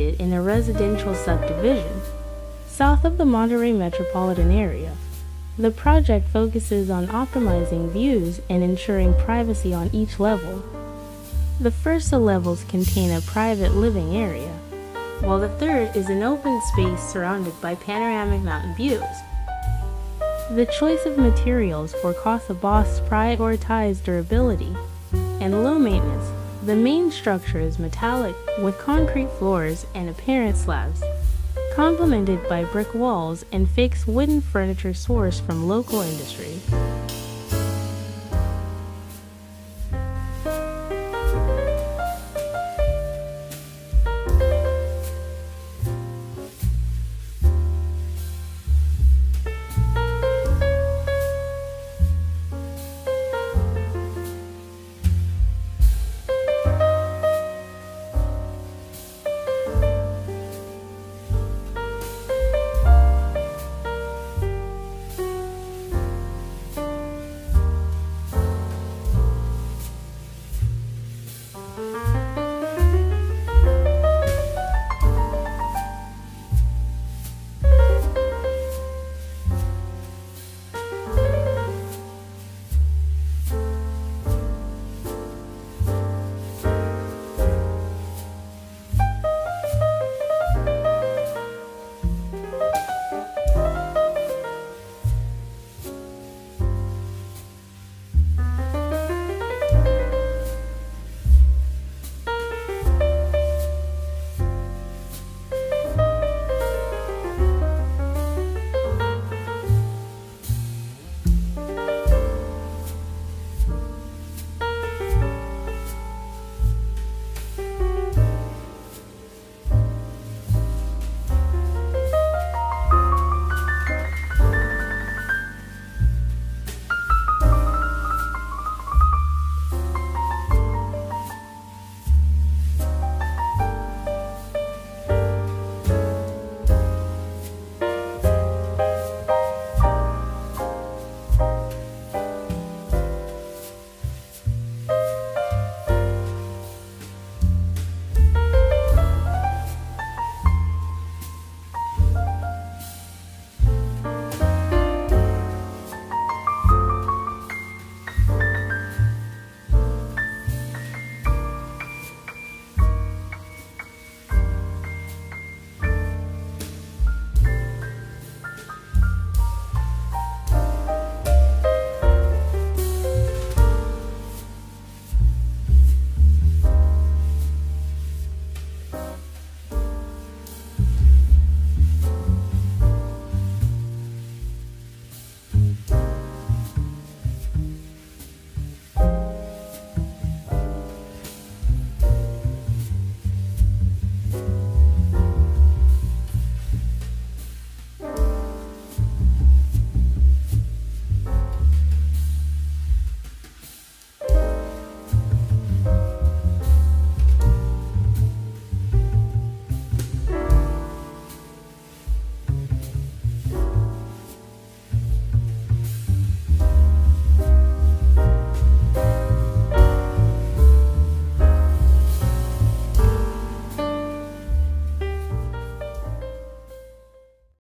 located in a residential subdivision south of the Monterrey metropolitan area. The project focuses on optimizing views and ensuring privacy on each level. The first two levels contain a private living area, while the third is an open space surrounded by panoramic mountain views. The choice of materials for Casa Bosques prioritized durability and low maintenance. The main structure is metallic with concrete floors and apparent slabs, complemented by brick walls and fixed wooden furniture sourced from local industry.